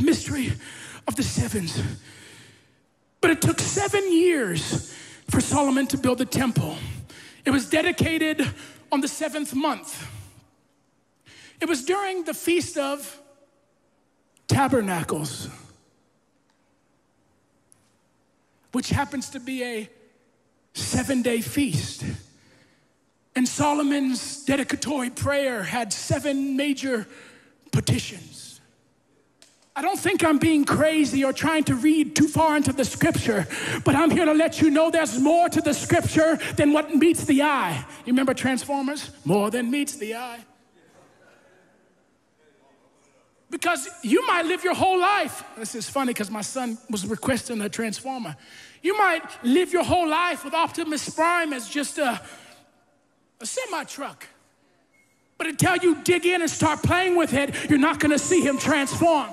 the mystery of the sevens. But it took seven years for Solomon to build the temple. It was dedicated on the seventh month. It was during the Feast of Tabernacles, which happens to be a seven day feast. And Solomon's dedicatory prayer had seven major petitions. I don't think I'm being crazy or trying to read too far into the scripture, but I'm here to let you know there's more to the scripture than what meets the eye. You remember Transformers? More than meets the eye. Because you might live your whole life. This is funny because my son was requesting a transformer. You might live your whole life with Optimus Prime as just a, a semi truck. But until you dig in and start playing with it, you're not gonna see him transform.